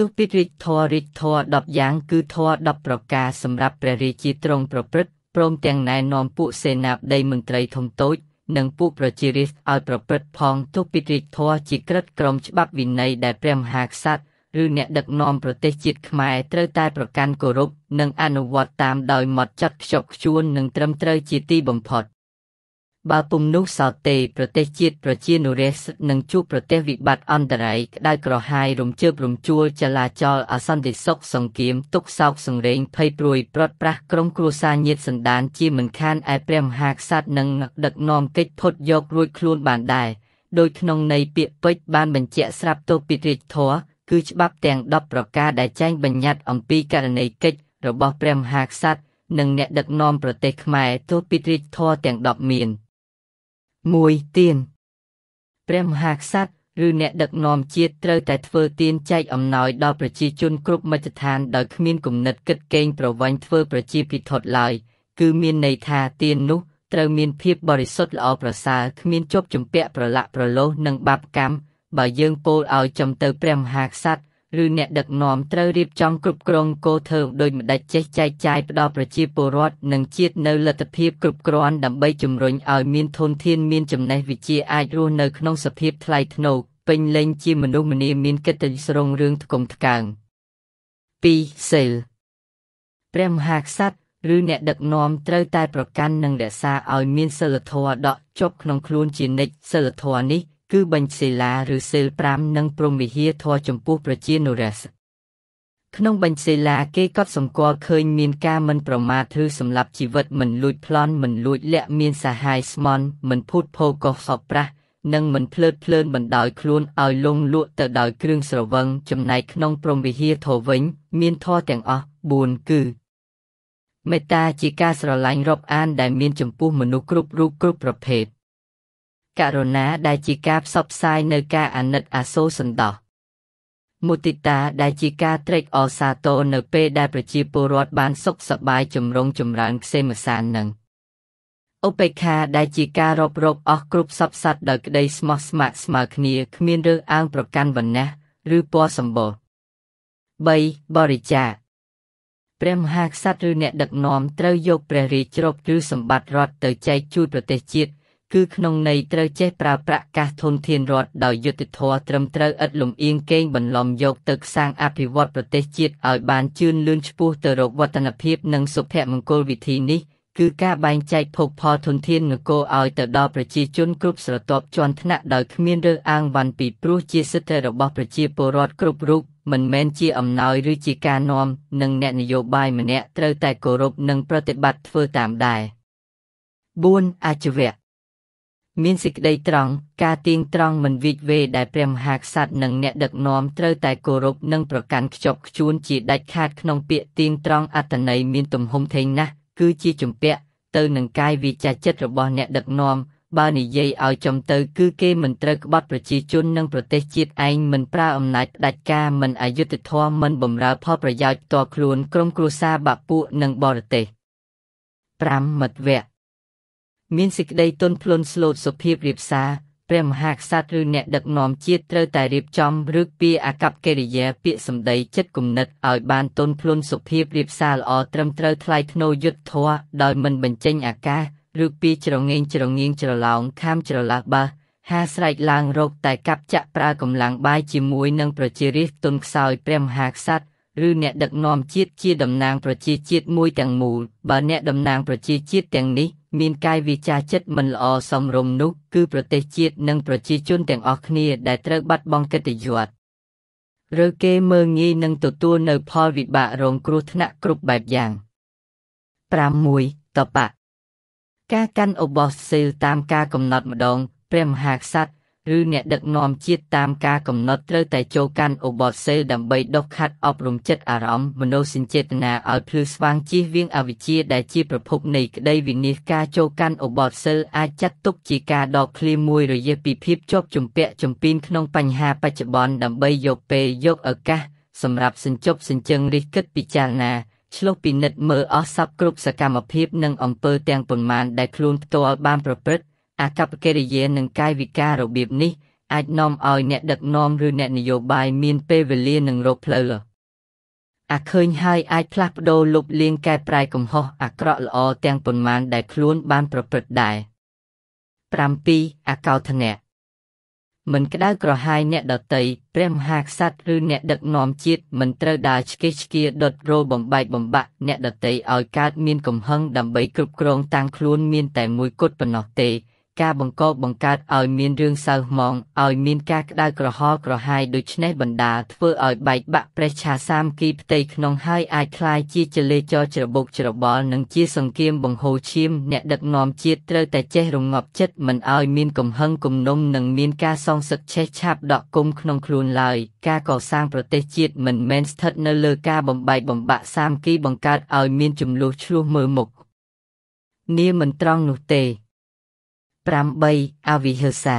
ទុពិតរិទ្ធធររិទ្ធធរ10យ៉ាងគឺធរ10ប្រការសម្រាប់ព្រះរាជាទ្រង់ប្រព្រឹត្តព្រមទាំងណែនាំពួកសេនាបតីមន្ត្រីធំតូចនិងពួកប្រជារាស្ត្រឲ្យប្រព្រឹត្តផងទុពិតរិទ្ធធរជាក្រិតក្រមច្បាប់វិន័យដែលព្រះមហាក្សត្រឬអ្នកដឹកនាំប្រទេសជាតិខ្មែរត្រូវតែប្រកាន់គោរពនិងអនុវត្តតាមដោយហ្មត់ចត់ខ្ជាប់ខ្ជួននិងត្រឹមត្រូវជាទីបំផុត បើពុំនោះសោតទេប្រទេសជាតិប្រជានុរាស្ត្រនឹងជួបប្រទេសវិបត្តិអន្តរាយក្តៅក្រហាយរំជើបរំជួលចលាចលអសន្តិសុខសង្គមទុកសោកសង្រេងភ័យព្រួយព្រាត់ប្រាសក្រុមគ្រួសារញាតិសន្តានជាមិនខានឯព្រះមហាក្សត្រនឹងដឹកនាំកិច្ចផុតយករួចខ្លួនបានដែរដោយក្នុងន័យពាក្យពេចន៍បានបញ្ជាក់ស្រាប់ទោសពីរាជធរគឺច្បាប់ទាំង10ប្រការដែលចែងបញ្ញត្តិអំពីករណីកិច្ចរបស់ព្រះមហាក្សត្រនិងអ្នកដឹកនាំប្រទេសខ្មែរទោសពីរាជធរទាំង10មាន។ 1ទានព្រះមហាក្សត្រឬអ្នកដឹកនាំជាតិត្រូវតែធ្វើទានចែកអំណោយដល់ប្រជាជនគ្រប់មជ្ឈដ្ឋានដោយគ្មានគំនិតគិតកេងប្រវ័ញ្ចធ្វើប្រជាពិធដ្ឋឡើយគឺមានន័យថាទាននោះត្រូវមានភាពបរិសុទ្ធល្អប្រសើរគ្មានជាប់ជំពាក់ប្រឡាក់ប្រឡោសនិងបាបកម្មបើយើងពោលឲ្យចំទៅព្រះមហាក្សត្រ ឬអ្នកដឹកនាំត្រូវរៀបចំគ្រប់គ្រងគោលធ្វើដោយម្ដេចចេះចែកចាយផ្ដល់ប្រជាពលរដ្ឋនិងជាតិនៅលទ្ធភាពគ្រប់គ្រាន់ដើម្បីជំរុញឲ្យមានធនធានមានចំណេះវិជ្ជាអាចរស់នៅក្នុងសភាពថ្លៃថ្នូរពេញលេញជាមនុស្សម្នាមានកិត្តិយសរងរឿងថ្កុំថ្កើង2សិលព្រះមហាក្សត្រឬអ្នកដឹកនាំត្រូវតែប្រកាន់និងរក្សាឲ្យមានសិលធម៌ដកជាប់ក្នុងខ្លួនជានិច្ចសិលធម៌នេះ គឺបញ្ចសិលាឬសិល5និងព្រហ្មវិហារធម៌ចំពោះប្រជានុរាស្ត្រក្នុងបញ្ចសិលាគេក៏សម្គាល់ឃើញមានការមិនប្រមាថឬសម្លាប់ជីវិតមិនលួចប្លន់មិនលួចលាក់មានសហាយស្មន់មិនភូតភោកុសសប្រាស់និងមិនភ្លើតភ្លើនបណ្ដោយខ្លួនឲ្យលងលក់ទៅដោយគ្រឿងស្រវឹងចំណែកក្នុងព្រហ្មវិហារធម៌វិញ មានធម៌ទាំងអស់4គឺមេត្តាជាការស្រឡាញ់រាប់អានដែលមានចំពោះមនុស្សគ្រប់រូបគ្រប់ប្រភេទ ករុណាដែលជាការផ្សព្វផ្សាយនៅការអាណិតអាសូរសន្តោសមុទិតាដែលជាការត្រេកអរសាទរនៅពេលដែលប្រជាពលរដ្ឋបានសុខសប្បាយចម្រុងចម្រើនខ្សេមសាននឹងឧបេក្ខាដែលជាការរាប់រកអស់គ្រប់សពសត្វដោយក្តីស្មោះស្ម័គ្រស្មើគ្នាគ្មានរើសអើងប្រកាន់វណ្ណៈឬពណ៌សម្បូរ3បរិច្ចាគព្រះមហាក្សត្រឬអ្នកដឹកនាំត្រូវយកព្រះរាជទ្រព្យឬសម្បត្តិរដ្ឋទៅចែកជូនប្រទេសជាតិ គឺក្នុងន័យត្រូវចេះប្រើប្រាស់កាសធនធានរដ្ឋដោយយុត្តិធម៌ត្រឹមត្រូវឥតលំអៀងកេងបន្លំយកទៅសាងអភិវឌ្ឍប្រទេសជាតិឲ្យបានជឿនលឿនឆ្ពោះទៅរកវឌ្ឍនភាពនិងសុភមង្គលវិធីនេះគឺការបែងចែកភោគផលធនធាននគរឲ្យទៅដល់ប្រជាជនគ្រប់ស្រទាប់ជាន់ថ្នាក់ដោយគ្មានរើសអើងវ៉ាន់ពីព្រោះជាសិទ្ធិរបស់ប្រជាពលរដ្ឋគ្រប់រូបមិនមែនជាអំណោយឬជាការនាំនិងអ្នកនយោបាយម្នាក់ត្រូវតែគោរពនិងប្រតិបត្តិធ្វើតាមដែរ4អាជីវៈ មានសេចក្តីត្រង់ការទៀងត្រង់មិនវិចវេដែលព្រះមហាក្សត្រនិងអ្នកដឹកនាំត្រូវតែគោរពនិងប្រកាន់ខ្ជាប់ខ្ជួនជាដាច់ខាតក្នុងពាក្យទៀងត្រង់អត្តន័យមានទំហំធេងណាស់គឺជាជំពាក់ទៅនឹងកាយវិចាចិត្តរបស់អ្នកដឹកនាំបើនិយាយឲ្យចំទៅគឺគេមិនត្រូវក្បត់ប្រជាជននិងប្រទេសជាតិឯងមិនប្រើអំណាចផ្ដាច់ការមិនអយុត្តិធម៌មិនបំរើផលប្រយោជន៍ផ្ទាល់ខ្លួនក្រុមគ្រួសារបាក់ពួកនិងបរទេស5មិត្តវគ្គ មានសេចក្តីទន់ភ្លន់ស្លូតសុភាពរៀបសារព្រះមហាក្សត្រឬអ្នកដឹកនាំជាតិត្រូវតែរៀបចំឬពីអាកប្បកិរិយាពាក្យសម្ដីចិត្តគំនិតឲ្យបានទន់ភ្លន់សុភាពរៀបសារល្អត្រឹមត្រូវថ្លៃថ្នូរយុត្តិធម៌ដោយមិនបញ្ចេញអាកាសឬពីច្រងៀងច្រងៀងច្រឡោងខាមច្រឡាស់បាសហាស្រែកឡើងរកតែកាប់ចាក់ប្រើកម្លាំងបាយជាមួយនឹងប្រជារាស្ត្រទុនខ្សោយព្រះមហាក្សត្រឬអ្នកដឹកនាំជាតិជាតំណាងប្រជាជាតិមួយទាំងមូលបើអ្នកតំណាងប្រជាជាតិទាំងនេះ មានកាយវាចាចិត្តមិនល្អសមរម្យនោះគឺប្រទេសជាតិនិងប្រជាជនទាំងអស់គ្នាដែលត្រូវបាត់បង់កិត្តិយសឬគេមើងងាយនឹងទទួលនៅផលវិបាករងគ្រោះថ្នាក់គ្រប់បែបយ៉ាង6តបៈការកាន់ឧបោសថសីលតាមការកំណត់ម្ដងព្រះមហាក្សត្រ ឬអ្នកដឹកនាំជាតិតាមការកំណត់ត្រូវតែចូលកាន់ឧបោសថដើម្បីដុសខាត់អប់រំចិត្តអារម្មណ៍មនោសញ្ចេតនាឲ្យភ្លឺស្វាងជៀសវាងអវិជ្ជាដែលជាប្រភពនៃក្តីវិនិច្ឆ័យការចូលកាន់ឧបោសថអាចចាត់ទុកជាការដកឃ្លាមួយរយៈពីភាពជាប់ជំពាក់ជំពីនក្នុងបញ្ហាបច្ចុប្បន្នដើម្បីយកពេលយកឱកាសសម្រាប់សញ្ជប់សញ្ជឹងរិះគិតពិចារណាឆ្លុះពិនិត្យមើលអស់សពគ្រប់សកម្មភាពនិងអំពើទាំងប៉ុន្មានដែលខ្លួនផ្ទាល់បានប្រព្រឹត្ត អាកប្បកិរិយានិងកាយវិការរបៀបនេះអាចនាំឲ្យអ្នកដឹកនាំឬអ្នកនយោបាយមានពេលវេលានឹងរកផ្លូវអាឃើញហើយអាចផ្លាស់ប្ដូរលុបលាងកែប្រែកំហុសអាក្រក់ល្អទាំងប៉ុន្មានដែលខ្លួនបានប្រព្រឹត្តដែរ7អកោធនៈមិនក្តៅក្រហាយអ្នកដតីព្រះមហាក្សត្រឬអ្នកដឹកនាំជាតិមិនត្រូវដើរឆ្កេះឆ្កៀដុតរោលបំបែកបំបាក់អ្នកដតីឲ្យកើតមានកំហឹងដើម្បីគ្រប់គ្រងតាំងខ្លួនមានតែមួយគត់ប៉ុណ្ណោះទេ ការបង្កបង្កើតឲ្យមានរឿងសៅហ្មងឲ្យមានការក្តៅក្រហល់ក្រហាយដូច្នេះបណ្ដាធ្វើឲ្យបែកបាក់ព្រះឆាសាមគីផ្ទៃក្នុងហើយអាចคล้ายជាចលេចរច្របូកច្របល់និងជាសង្គ្រាមបង្ហូរឈាមអ្នកដឹកនាំជាតិត្រូវតែចេះរងាប់ចិត្តមិនឲ្យមានកំហឹងគំនុំនិងមានការសងសឹកឆេះឆាប់ដកគុំក្នុងខ្លួនឡើយការកសាងប្រទេសជាតិមិនមែនស្ថិតនៅលើការបំបែកបំបាក់សាមគីបង្កើតឲ្យមានចំនួនឆ្លោះមើលមុខនាមិនត្រង់នោះទេ 8 អវិហិង្សា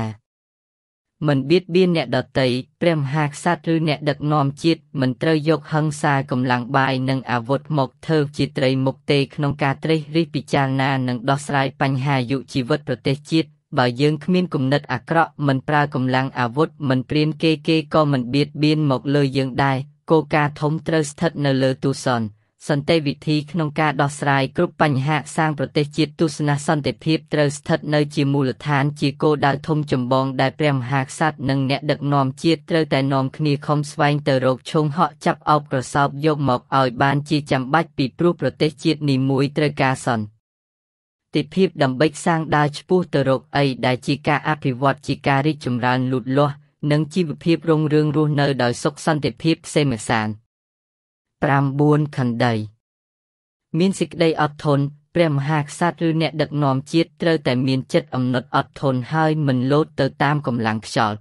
មិនបៀតបៀនអ្នកដតីព្រះមហាក្សត្រឬអ្នកដឹកនាំជាតិមិនត្រូវយកហិង្សាកម្លាំងបាយនិងអាវុធមកធ្វើជាត្រីមុខទេក្នុងការត្រេះរិះពិចារណានិងដោះស្រាយបញ្ហាយុជីវិតប្រទេសជាតិបើយើងគ្មានគំនិតអាក្រក់មិនប្រើកម្លាំងអាវុធមិនព្រានគេគេក៏មិនបៀតបៀនមកលើយើងដែរគោលការណ៍ធំត្រូវស្ថិតនៅលើទូសន្ន សន្តិវិធីក្នុងការដោះស្រាយគ្រប់បញ្ហាសាងប្រទេសជាតិទស្សនៈសន្តិភាពត្រូវស្ថិតនៅជាមូលដ្ឋានជាគោលដៅធំចម្បងដែលព្រះមហាក្សត្រនិងអ្នកដឹកនាំជាតិត្រូវតែនាំគ្នាខំស្វែងទៅរកឈុងហក់ចាប់អោបក្រសោបយកមកឲ្យបានជាចាំបាច់ពីព្រោះប្រទេសជាតិនីមួយត្រូវការសន្តិភាពដើម្បីសាងដើរឆ្ពោះទៅរកអីដែលជាការអភិវឌ្ឍជាការរីកចម្រើនលូតលាស់និងជីវភាពរុងរឿងរស់នៅដោយសុខសន្តិភាពផ្សេងម្សាន។ 9ខណ្ឌីមានសេចក្តីអត់ធន់ព្រះមហាក្សត្រឬអ្នកដឹកនាំជាតិត្រូវតែមានចិត្តអំណត់អត់ធន់ហើយមិនលោតទៅតាមកម្លាំងខ្យល់